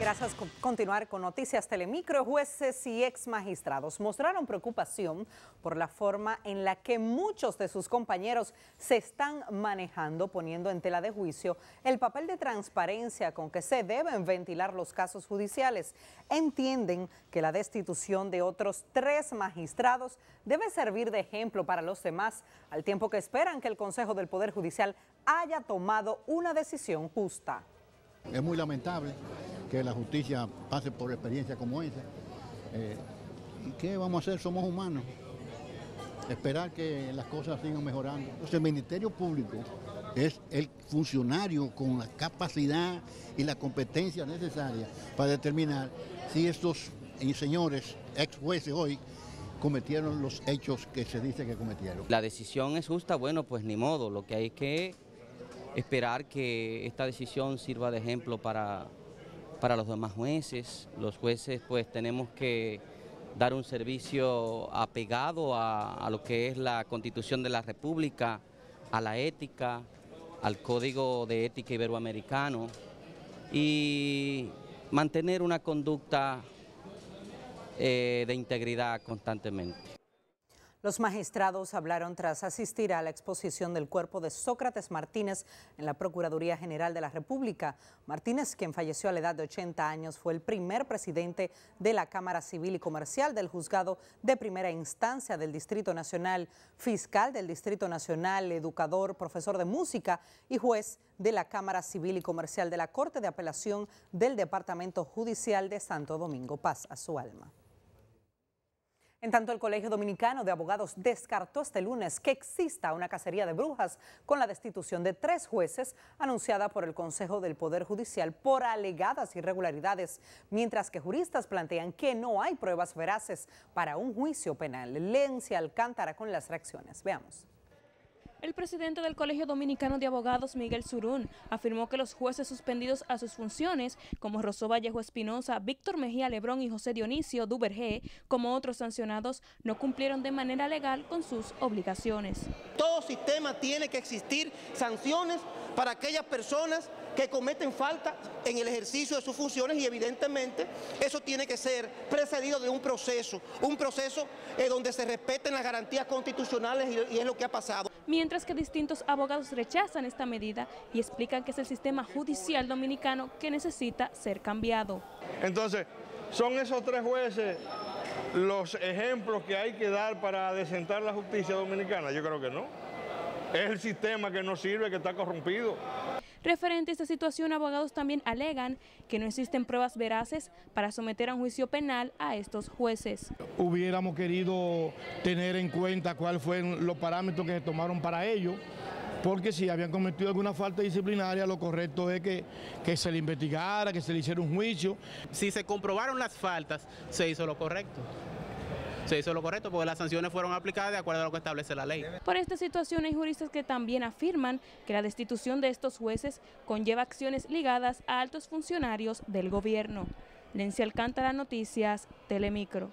Gracias continuar con Noticias Telemicro. Jueces y ex magistrados mostraron preocupación por la forma en la que muchos de sus compañeros se están manejando, poniendo en tela de juicio el papel de transparencia con que se deben ventilar los casos judiciales. Entienden que la destitución de otros tres magistrados debe servir de ejemplo para los demás, al tiempo que esperan que el Consejo del Poder Judicial haya tomado una decisión justa. Es muy lamentable que la justicia pase por experiencias como esa. Eh, ¿Y qué vamos a hacer? Somos humanos. Esperar que las cosas sigan mejorando. Entonces, el Ministerio Público es el funcionario con la capacidad y la competencia necesaria para determinar si estos señores, ex jueces hoy, cometieron los hechos que se dice que cometieron. La decisión es justa, bueno, pues ni modo, lo que hay que esperar que esta decisión sirva de ejemplo para, para los demás jueces. Los jueces pues tenemos que dar un servicio apegado a, lo que es la constitución de la República, a la ética, al código de ética iberoamericano y mantener una conducta eh, de integridad constantemente. Los magistrados hablaron tras asistir a la exposición del cuerpo de Sócrates Martínez en la Procuraduría General de la República. Martínez, quien falleció a la edad de 80 años, fue el primer presidente de la Cámara Civil y Comercial del Juzgado de Primera Instancia del Distrito Nacional, fiscal del Distrito Nacional, educador, profesor de música y juez de la Cámara Civil y Comercial de la Corte de Apelación del Departamento Judicial de Santo Domingo. Paz a su alma. En tanto, el Colegio Dominicano de Abogados descartó este lunes que exista una cacería de brujas con la destitución de tres jueces anunciada por el Consejo del Poder Judicial por alegadas irregularidades, mientras que juristas plantean que no hay pruebas veraces para un juicio penal. Lencia Alcántara con las reacciones. Veamos. El presidente del Colegio Dominicano de Abogados, Miguel Surún, afirmó que los jueces suspendidos a sus funciones, como Rosó Vallejo Espinosa, Víctor Mejía Lebrón y José Dionisio Duvergé, como otros sancionados, no cumplieron de manera legal con sus obligaciones. Todo sistema tiene que existir sanciones para aquellas personas que cometen falta en el ejercicio de sus funciones y evidentemente eso tiene que ser precedido de un proceso, un proceso eh, donde se respeten las garantías constitucionales y es lo que ha pasado mientras que distintos abogados rechazan esta medida y explican que es el sistema judicial dominicano que necesita ser cambiado. Entonces, ¿son esos tres jueces los ejemplos que hay que dar para desentar la justicia dominicana? Yo creo que no. Es el sistema que no sirve, que está corrompido. Referente a esta situación, abogados también alegan que no existen pruebas veraces para someter a un juicio penal a estos jueces. Hubiéramos querido tener en cuenta cuáles fueron los parámetros que se tomaron para ello, porque si habían cometido alguna falta disciplinaria, lo correcto es que, que se le investigara, que se le hiciera un juicio. Si se comprobaron las faltas, se hizo lo correcto se hizo lo correcto porque las sanciones fueron aplicadas de acuerdo a lo que establece la ley. Por esta situación hay juristas que también afirman que la destitución de estos jueces conlleva acciones ligadas a altos funcionarios del gobierno. Lencia Alcántara Noticias, Telemicro.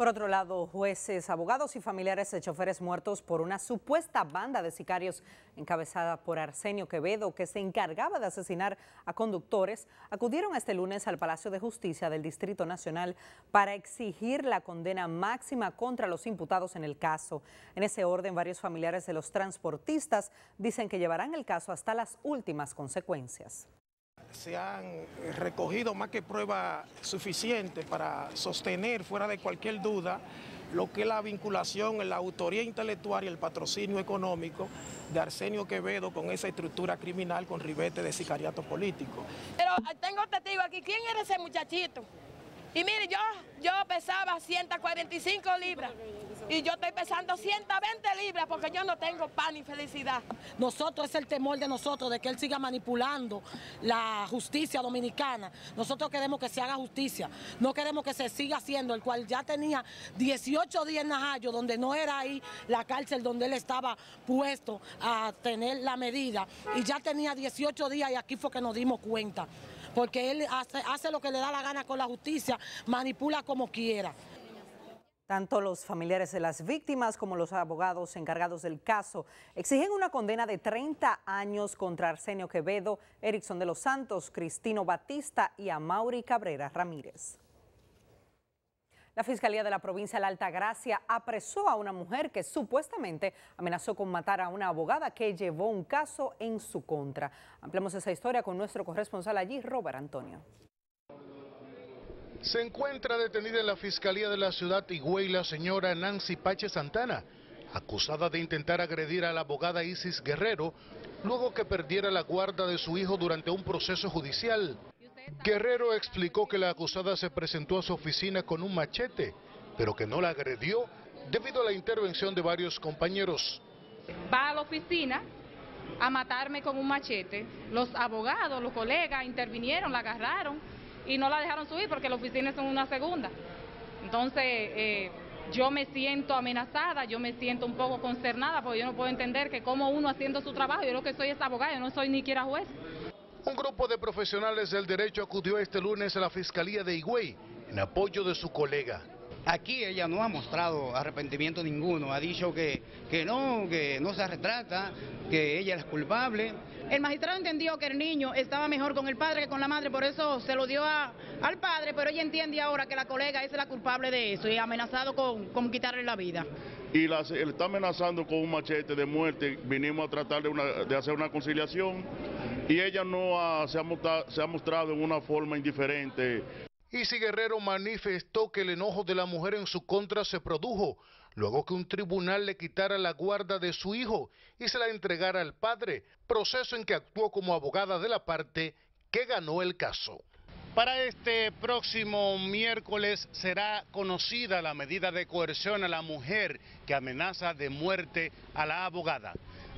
Por otro lado, jueces, abogados y familiares de choferes muertos por una supuesta banda de sicarios encabezada por Arsenio Quevedo, que se encargaba de asesinar a conductores, acudieron este lunes al Palacio de Justicia del Distrito Nacional para exigir la condena máxima contra los imputados en el caso. En ese orden, varios familiares de los transportistas dicen que llevarán el caso hasta las últimas consecuencias se han recogido más que prueba suficiente para sostener fuera de cualquier duda lo que es la vinculación, la autoría intelectual y el patrocinio económico de Arsenio Quevedo con esa estructura criminal con ribete de sicariato político. Pero tengo testigo aquí, ¿quién era ese muchachito? Y mire, yo, yo pesaba 145 libras y yo estoy pesando 120 libras porque yo no tengo pan ni felicidad. Nosotros es el temor de nosotros de que él siga manipulando la justicia dominicana. Nosotros queremos que se haga justicia, no queremos que se siga haciendo, el cual ya tenía 18 días en Najayo, donde no era ahí la cárcel donde él estaba puesto a tener la medida y ya tenía 18 días y aquí fue que nos dimos cuenta porque él hace, lo que le da la gana con la justicia, manipula como quiera. Tanto los familiares de las víctimas como los abogados encargados del caso exigen una condena de 30 años contra Arsenio Quevedo, Erickson de los Santos, Cristino Batista y Amaury Cabrera Ramírez. La Fiscalía de la provincia de la Altagracia apresó a una mujer que supuestamente amenazó con matar a una abogada que llevó un caso en su contra. Ampliamos esa historia con nuestro corresponsal allí, Robert Antonio. Se encuentra detenida en la Fiscalía de la ciudad Higüey la señora Nancy Pache Santana, acusada de intentar agredir a la abogada Isis Guerrero luego que perdiera la guarda de su hijo durante un proceso judicial. Guerrero explicó que la acusada se presentó a su oficina con un machete, pero que no la agredió debido a la intervención de varios compañeros. Va a la oficina a matarme con un machete. Los abogados, los colegas intervinieron, la agarraron y no la dejaron subir porque la oficina es una segunda. Entonces, eh, yo me siento amenazada, yo me siento un poco consternada porque yo no puedo entender que como uno haciendo su trabajo, yo lo que soy es abogado, yo no soy ni siquiera juez. Un grupo de profesionales del derecho acudió este lunes a la Fiscalía de Higüey en apoyo de su colega. Aquí ella no ha mostrado arrepentimiento ninguno, ha dicho que, que no, que no se retrata, que ella es culpable. El magistrado entendió que el niño estaba mejor con el padre que con la madre, por eso se lo dio al padre, pero ella entiende ahora que la colega es la culpable de eso y ha amenazado con, con quitarle la vida. Y la, él está amenazando con un machete de muerte, vinimos a tratar de, de hacer una conciliación y ella no se, ha se ha mostrado en una forma indiferente. Isi Guerrero manifestó que el enojo de la mujer en su contra se produjo luego que un tribunal le quitara la guarda de su hijo y se la entregara al padre, proceso en que actuó como abogada de la parte que ganó el caso. Para este próximo miércoles será conocida la medida de coerción a la mujer que amenaza de muerte a la abogada.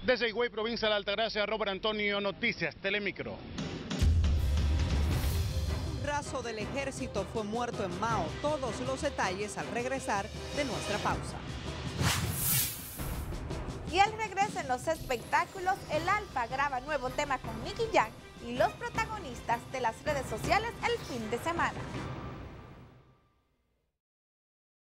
Desde Higüey, provincia de la Altagracia, Robert Antonio, Noticias, Telemicro brazo del ejército fue muerto en Mao. Todos los detalles al regresar de nuestra pausa. Y al regreso en los espectáculos, el Alfa graba nuevo tema con Nicky Jam y los protagonistas de las redes sociales el fin de semana.